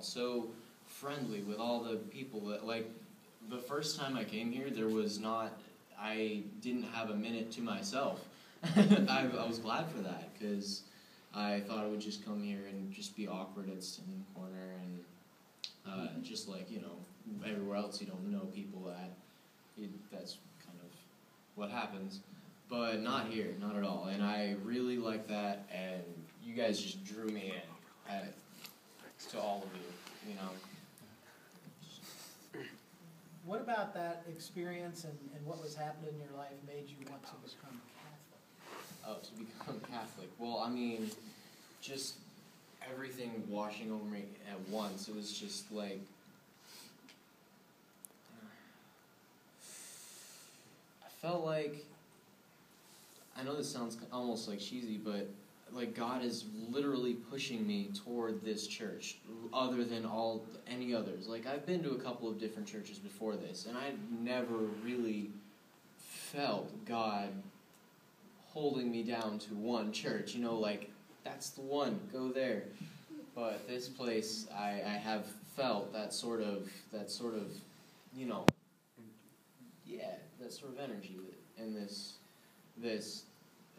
so friendly with all the people that like the first time I came here there was not I didn't have a minute to myself. I, I was glad for that because I thought I would just come here and just be awkward at stand in the corner and uh, just like you know everywhere else you don't know people that it, that's kind of what happens. But not here not at all. And I really like that and you guys just drew me in at, to all of you you know What about that experience and, and what was happening in your life made you want to become Catholic? Oh, to become Catholic. Well, I mean, just everything washing over me at once. It was just like. I felt like. I know this sounds almost like cheesy, but like God is literally pushing me toward this church, other than all any others. Like I've been to a couple of different churches before this, and I never really felt God holding me down to one church. You know, like that's the one, go there. But this place, I, I have felt that sort of that sort of, you know, yeah, that sort of energy in this this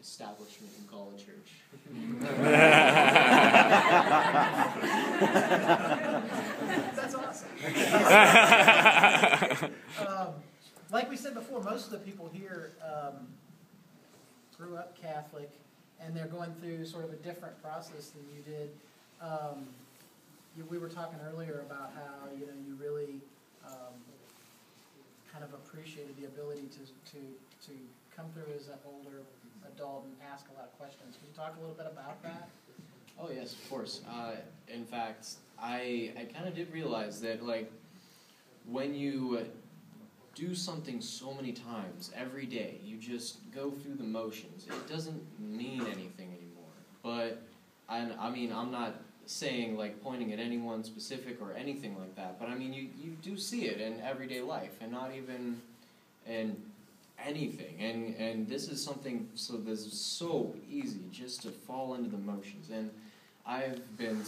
establishment we call a church. That's awesome. um, like we said before, most of the people here um, grew up Catholic, and they're going through sort of a different process than you did. Um, you, we were talking earlier about how you know you really um, kind of appreciated the ability to to to come through as an older adult and ask a lot of questions. Could you talk a little bit about that? Oh yes, of course. Uh, in fact, I I kind of did realize that like when you do something so many times every day, you just go through the motions. It doesn't mean anything anymore. But I I mean I'm not saying like pointing at anyone specific or anything like that. But I mean you you do see it in everyday life, and not even in anything. And and this is something so this is so easy just to fall into the motions. And I've been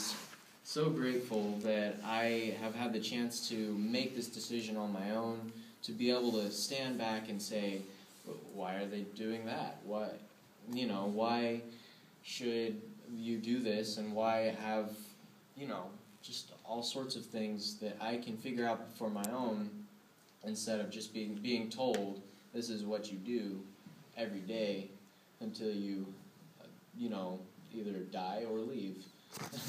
so grateful that I have had the chance to make this decision on my own, to be able to stand back and say, why are they doing that? What, you know, why should you do this, and why have, you know, just all sorts of things that I can figure out for my own, instead of just being being told this is what you do every day until you, uh, you know, either die or leave.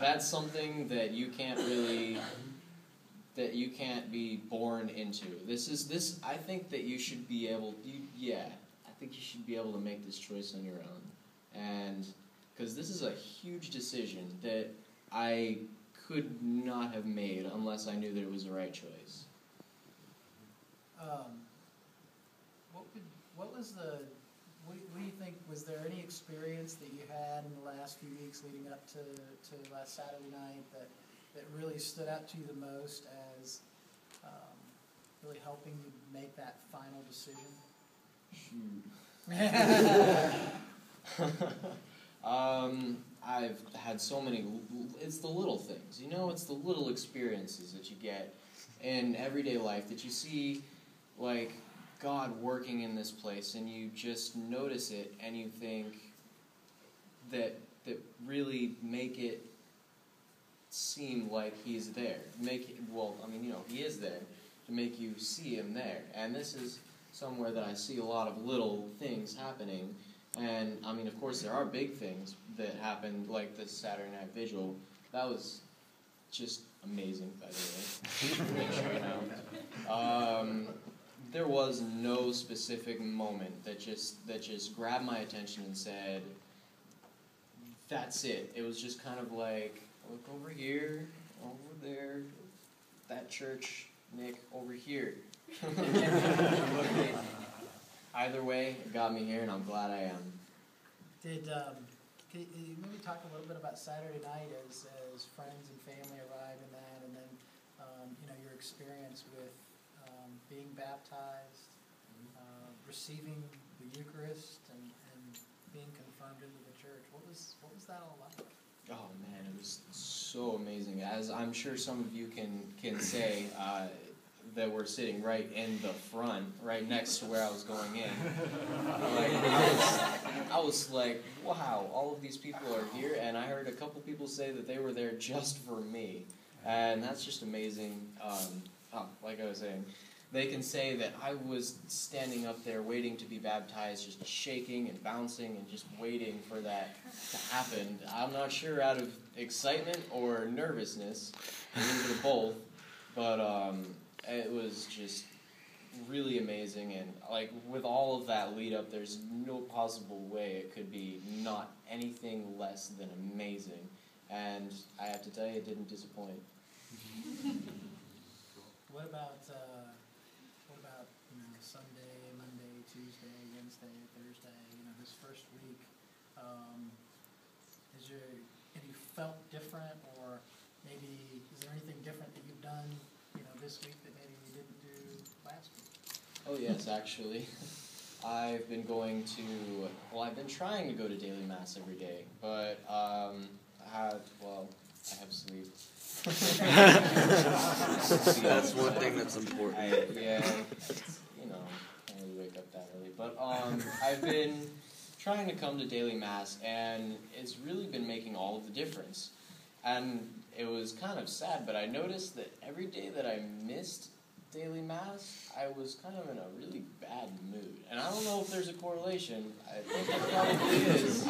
that's something that you can't really that you can't be born into. This is this I think that you should be able you yeah, think you should be able to make this choice on your own. And cuz this is a huge decision that I could not have made unless I knew that it was the right choice. Um, what would, what was the, what, what do you think, was there any experience that you had in the last few weeks leading up to, to last Saturday night that, that really stood out to you the most as um, really helping you make that final decision? um, I've had so many. It's the little things, you know. It's the little experiences that you get in everyday life that you see like God working in this place, and you just notice it, and you think that that really make it seem like He's there. Make it, well, I mean, you know, He is there to make you see Him there, and this is somewhere that I see a lot of little things happening. And I mean, of course, there are big things that happened, like the Saturday Night Vigil. That was just amazing, by the way. Um, there was no specific moment that just that just grabbed my attention and said, "That's it." It was just kind of like, "Look over here, over there, that church, Nick, over here." Either way, it got me here, and I'm glad I am. Did um, can you maybe talk a little bit about Saturday night as as friends and family arrive in that, and then um, you know your experience with um, being baptized, uh, receiving the Eucharist, and, and being confirmed into the church. What was what was that all like? So amazing. As I'm sure some of you can can say, uh, that were sitting right in the front, right next to where I was going in. Like, I, was, I was like, wow, all of these people are here, and I heard a couple people say that they were there just for me, and that's just amazing. Um, oh, like I was saying, they can say that I was standing up there waiting to be baptized, just shaking and bouncing and just waiting for that to happen. I'm not sure out of excitement or nervousness, a little bit of both, but um, it was just really amazing. And like with all of that lead up there's no possible way it could be not anything less than amazing. And i have to tell you it didn't disappoint. What about, uh, what about, you know, Sunday, Monday, Tuesday, Wednesday, Thursday, you know, this first week? Um, is there, have you felt different, or maybe, is there anything different that you've done, you know, this week that maybe you didn't do last week? oh yes actually i've been going to well i've been trying to go to daily mass every day but um, i have well i have sleep That's one thing that's important. I, yeah, it's, you know, can't really wake up that early. But um, I've been trying to come to daily mass, and it's really been making all of the difference. And it was kind of sad, but I noticed that every day that I missed daily mass, I was kind of in a really bad mood. And I don't know if there's a correlation. I think there probably is,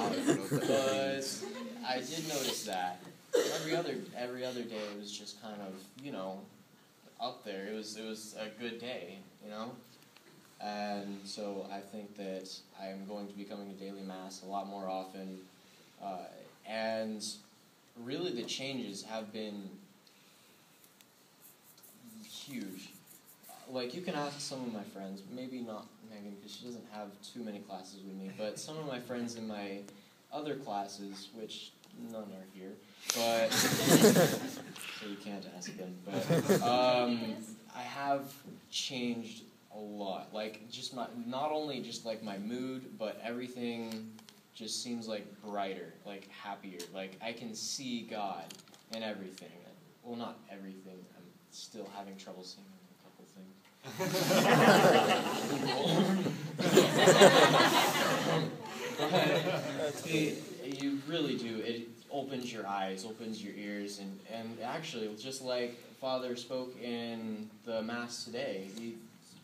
but I did notice that. Every other every other day it was just kind of you know up there. It was it was a good day, you know. And so I think that I am going to be coming to daily mass a lot more often, uh, and really the changes have been huge. Like you can ask some of my friends, maybe not Megan because she doesn't have too many classes with me, but some of my friends in my other classes, which none are here, but so you can't ask them. But um, I have changed a lot. Like just my not only just like my mood, but everything just seems like brighter, like happier. Like I can see God in everything. Well, not everything. I'm still having trouble seeing a couple things. but it, you really do. It opens your eyes, opens your ears, and, and actually, just like Father spoke in the Mass today, you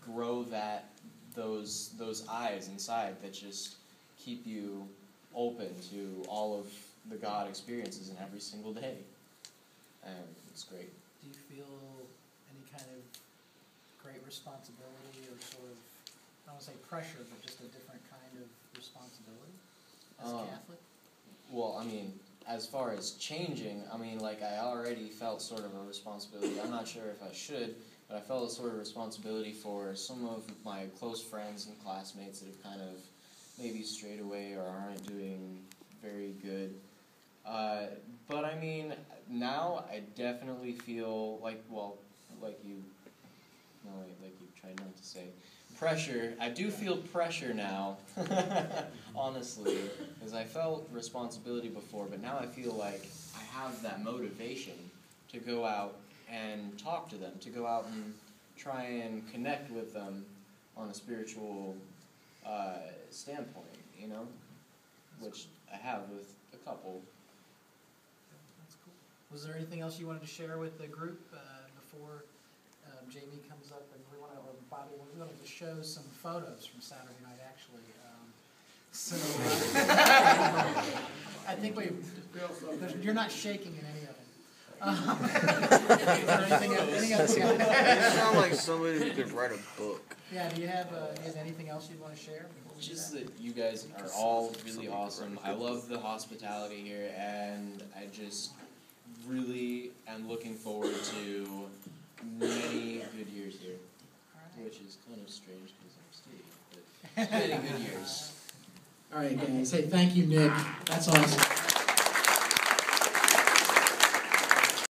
grow that those those eyes inside that just keep you open to all of the God experiences in every single day. And it's great. Do you feel any kind of great responsibility or sort of, I don't wanna say pressure, but just a different kind of responsibility as a Um, Catholic? Well, I mean, as far as changing, I mean, like I already felt sort of a responsibility. I'm not sure if I should, but I felt a sort of responsibility for some of my close friends and classmates that have kind of maybe strayed away or aren't doing very good. Uh, but I mean, now I definitely feel like, well, like you, no wait, like you tried not to say, pressure. I do feel pressure now, honestly, because I felt responsibility before, but now I feel like I have that motivation to go out and talk to them, to go out and try and connect with them on a spiritual uh, standpoint, you know, which I have with a couple. That's cool. Was there anything else you wanted to share with the group uh, before um, Jamie comes up and we want to, or Bobby, we wanted to show some photos from Saturday night actually. Um, So, uh, I think we, you're not shaking in any of them. You sound like somebody who could write a book. Yeah, do you have, uh, do you have anything else you'd want to share? Just that? you guys are all really awesome. I love the hospitality here, and I just really am looking forward to many good years here, right. which is kind of strange because I'm Steve, but many good years. All right, guys. Hey, thank you, Nick. That's awesome.